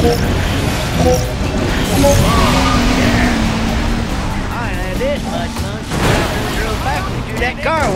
Alright, now this much. She drove backwards through that car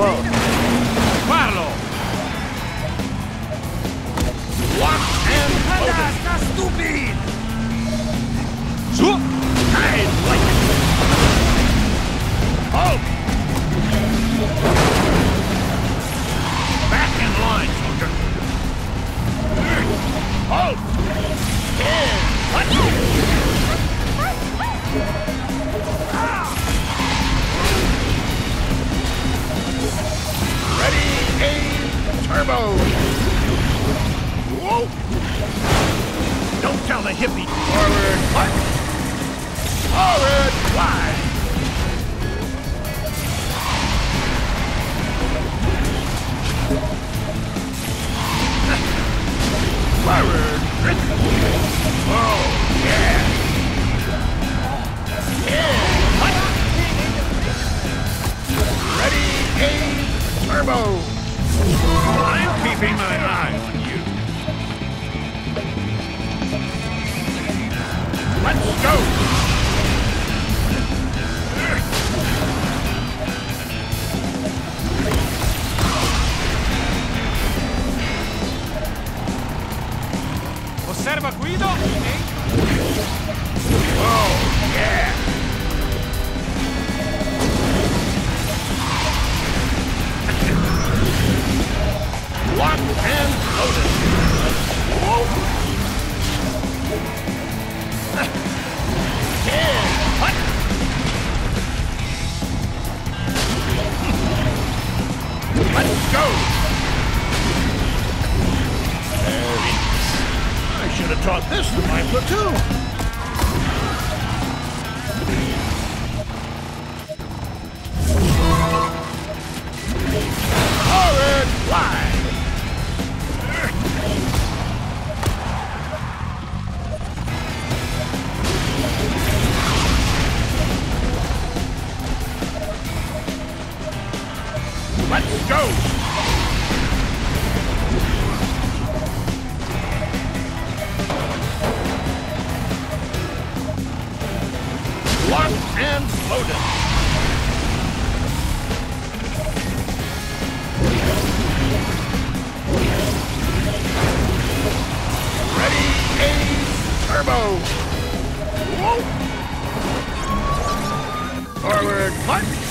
turbo! Whoa! Don't tell the hippie! Forward, what? Forward, fly! Forward! Oh, yeah! Yeah! What? Ready, aim, turbo! My eye on you. Let's go! Osserva Guido! Oh, yeah! And loaded. Whoa! Let's go! Very nice. I should have taught this to my platoon. Let's go! Locked and loaded. Ready, aim, turbo! Whoa! Forward, punch!